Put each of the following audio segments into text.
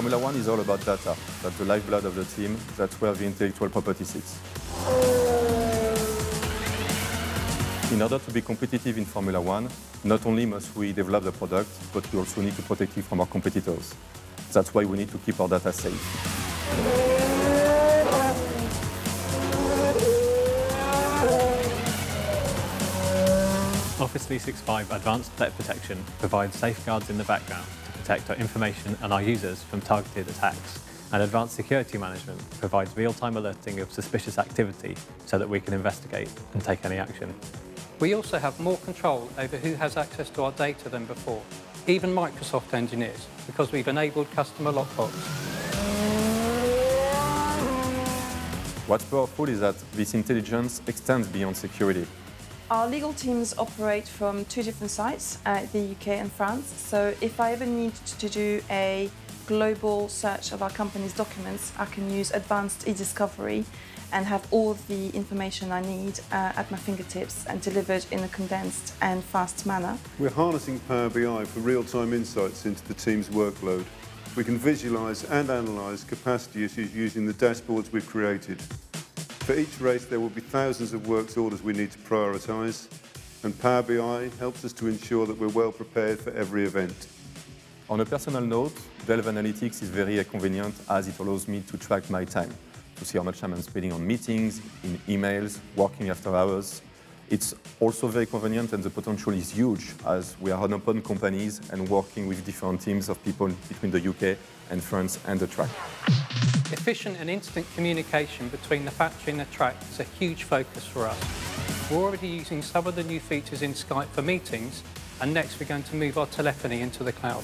Formula One is all about data. That's the lifeblood of the team. That's where the intellectual property sits. In order to be competitive in Formula One, not only must we develop the product, but we also need to protect it from our competitors. That's why we need to keep our data safe. Office 365 Advanced Threat Protection provides safeguards in the background protect our information and our users from targeted attacks. And Advanced Security Management provides real-time alerting of suspicious activity so that we can investigate and take any action. We also have more control over who has access to our data than before, even Microsoft engineers, because we've enabled customer lockbox. What's powerful is that this intelligence extends beyond security. Our legal teams operate from two different sites, uh, the UK and France. So if I ever need to do a global search of our company's documents, I can use advanced e-discovery and have all the information I need uh, at my fingertips and delivered in a condensed and fast manner. We're harnessing Power BI for real-time insights into the team's workload. We can visualise and analyse capacity issues using the dashboards we've created. For each race, there will be thousands of works orders we need to prioritise, and Power BI helps us to ensure that we're well prepared for every event. On a personal note, Delve Analytics is very convenient as it allows me to track my time, to see how much time I'm spending on meetings, in emails, working after hours. It's also very convenient and the potential is huge as we are an open companies and working with different teams of people between the UK and France and the track. Efficient and instant communication between the factory and the track is a huge focus for us. We're already using some of the new features in Skype for meetings, and next we're going to move our telephony into the cloud.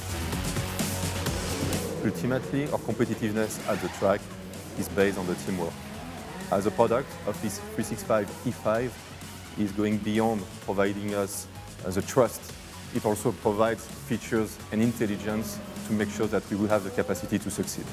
Ultimately, our competitiveness at the track is based on the teamwork. As a product, Office 365 E5 is going beyond providing us the trust. It also provides features and intelligence to make sure that we will have the capacity to succeed.